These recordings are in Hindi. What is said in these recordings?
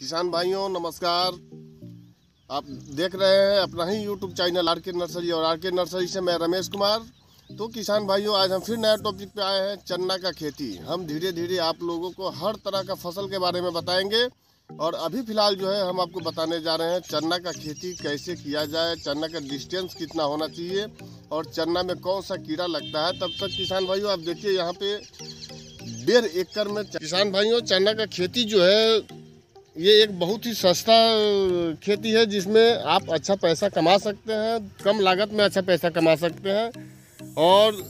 किसान भाइयों, नमस्कार। आप देख रहे हैं अपना ही YouTube channel R K nursery और आर के नर्सरी से मैं रमेश कुमार। तो किसान भाइयों, आज हम फिर नया टॉपिक पे आए हैं, चन्ना का खेती। हम धीरे धीरे आप लोगों को हर तरह का फ़सल के बारे में बताएँगे और अभी फ़िलहाल जो है, हम आपको बताने जा रहे हैं चन्ना का खेती कैसे किया जाए, चन्ना का डिस्टेंस कितना होना चाहिए और चन्ना में कौन सा कीड़ा लगता है। तब तक किसान भाइयों, आप देखिए यहाँ पे डेढ़ एकड़ में किसान भाइयों चना का खेती जो है ये एक बहुत ही सस्ता खेती है जिसमें आप अच्छा पैसा कमा सकते हैं, कम लागत में अच्छा पैसा कमा सकते हैं। और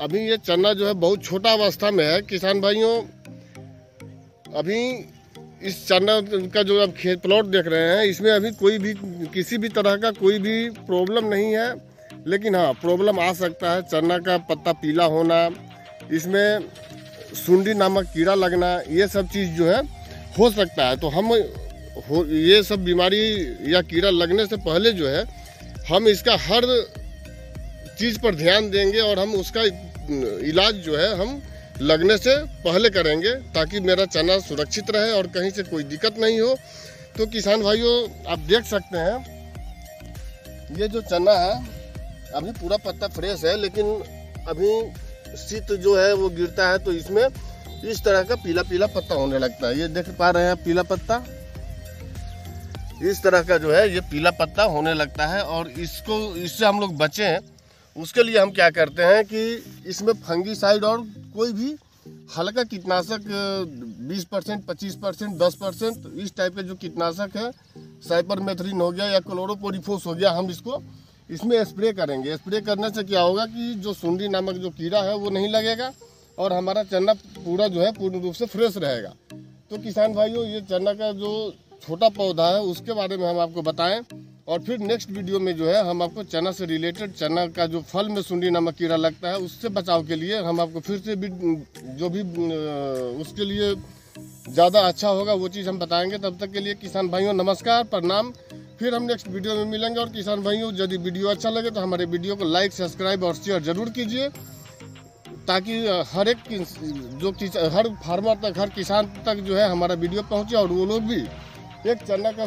अभी ये चना जो है बहुत छोटा अवस्था में है। किसान भाइयों, अभी इस चना का जो आप खेत प्लॉट देख रहे हैं, इसमें अभी कोई भी, किसी भी तरह का कोई भी प्रॉब्लम नहीं है। लेकिन हाँ प्रॉब्लम आ सकता है। चना का पत्ता पीला होना, इसमें सुंडी नामक कीड़ा लगना, ये सब चीज़ जो है हो सकता है तो हम हो, ये सब बीमारी या कीड़ा लगने से पहले जो है, हम इसका हर चीज़ पर ध्यान देंगे और हम उसका इलाज जो है, हम लगने से पहले करेंगे, ताकि मेरा चना सुरक्षित रहे और कहीं से कोई दिक्कत नहीं हो। तो किसान भाइयों, आप देख सकते हैं, ये जो चना है, अभी पूरा पत्ता फ्रेश है, लेकिन अभी शीत जो है, वो गिरता है तो इसमें इस तरह का पीला पीला पत्ता होने लगता है। ये देख पा रहे हैं पीला पत्ता? इस तरह का जो है ये पीला पत्ता होने लगता है और इसको, इससे हम लोग बचें उसके लिए हम क्या करते हैं कि इसमें फंगीसाइड और कोई भी हल्का कीटनाशक 20 परसेंट, पच्चीस परसेंट, दस परसेंट इस टाइप के जो कीटनाशक है, साइपरमेथ्रिन हो गया या क्लोरोपोरिफोस हो गया, हम इसको, इसमें स्प्रे करेंगे। स्प्रे करने से क्या होगा कि जो सुंडी नामक जो कीड़ा है, वो नहीं लगेगा। और हमारा चना पूरा जो है पूर्ण रूप से फ्रेश रहेगा। तो किसान भाइयों, ये चना का जो छोटा पौधा है, उसके बारे में हम आपको बताएँ। और फिर नेक्स्ट वीडियो में जो है, हम आपको चना से रिलेटेड चना का जो फल में सुंडी नामक कीड़ा लगता है, उससे बचाव के लिए हम आपको फिर से भी, जो भी उसके लिए ज़्यादा अच्छा होगा, वो चीज़ हम बताएँगे। तब तक के लिए किसान भाइयों, नमस्कार, प्रणाम। फिर हम नेक्स्ट वीडियो में मिलेंगे और किसान भाइयों, यदि वीडियो अच्छा लगे तो हमारे वीडियो को लाइक सब्सक्राइब और शेयर ज़रूर कीजिए। ताकि हर एक जो हर फार्मर तक, हर किसान तक जो है हमारा वीडियो पहुँचे और वो लोग भी एक चना का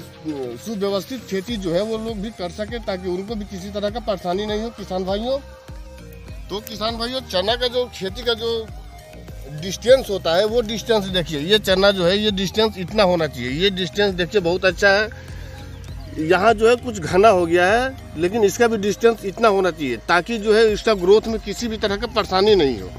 सुव्यवस्थित खेती जो है वो लोग भी कर सके ताकि उनको भी किसी तरह का परेशानी नहीं हो, किसान भाइयों। तो किसान भाइयों, चना का जो खेती का जो डिस्टेंस होता है, वो डिस्टेंस देखिए। ये चना जो है, ये डिस्टेंस इतना होना चाहिए। ये डिस्टेंस देखिए, बहुत अच्छा है। यहाँ जो है कुछ घना हो गया है, लेकिन इसका भी डिस्टेंस इतना होना चाहिए, ताकि जो है इसका ग्रोथ में किसी भी तरह का परेशानी नहीं हो।